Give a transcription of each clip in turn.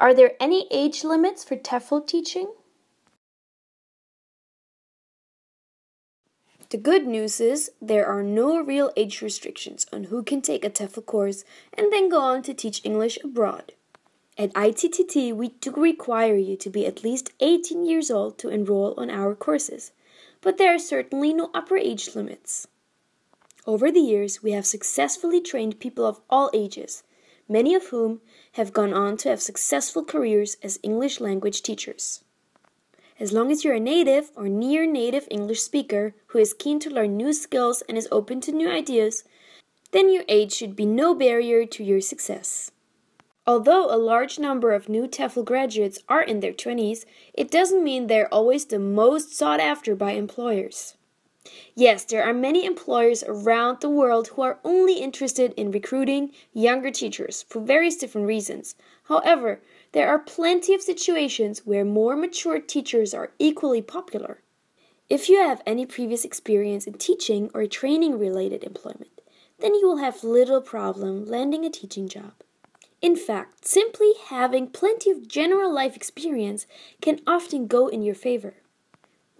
Are there any age limits for TEFL teaching? The good news is there are no real age restrictions on who can take a TEFL course and then go on to teach English abroad. At ITTT, we do require you to be at least 18 years old to enroll on our courses, but there are certainly no upper age limits. Over the years, we have successfully trained people of all ages, many of whom have gone on to have successful careers as English language teachers. As long as you're a native or near native English speaker who is keen to learn new skills and is open to new ideas, then your age should be no barrier to your success. Although a large number of new TEFL graduates are in their 20s, it doesn't mean they're always the most sought after by employers. Yes, there are many employers around the world who are only interested in recruiting younger teachers for various different reasons. However, there are plenty of situations where more mature teachers are equally popular. If you have any previous experience in teaching or training related employment, then you will have little problem landing a teaching job. In fact, simply having plenty of general life experience can often go in your favor.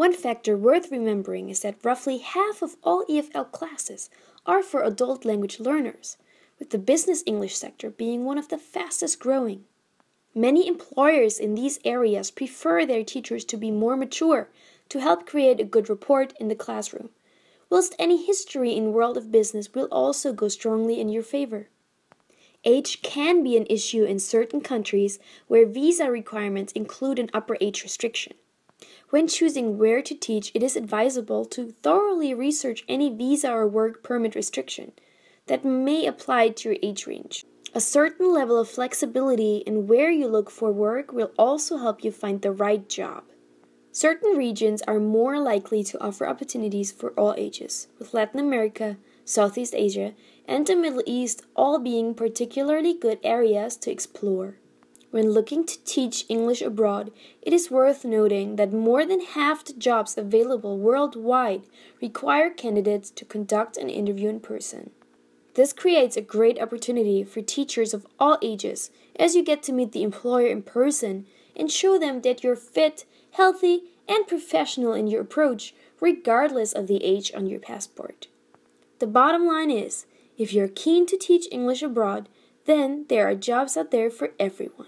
One factor worth remembering is that roughly half of all EFL classes are for adult language learners, with the business English sector being one of the fastest growing. Many employers in these areas prefer their teachers to be more mature to help create a good rapport in the classroom, whilst any history in world of business will also go strongly in your favor. Age can be an issue in certain countries where visa requirements include an upper age restriction. When choosing where to teach, it is advisable to thoroughly research any visa or work permit restriction that may apply to your age range. A certain level of flexibility in where you look for work will also help you find the right job. Certain regions are more likely to offer opportunities for all ages, with Latin America, Southeast Asia, and the Middle East all being particularly good areas to explore. When looking to teach English abroad, it is worth noting that more than half the jobs available worldwide require candidates to conduct an interview in person. This creates a great opportunity for teachers of all ages as you get to meet the employer in person and show them that you're fit, healthy, and professional in your approach, regardless of the age on your passport. The bottom line is if you're keen to teach English abroad, then there are jobs out there for everyone.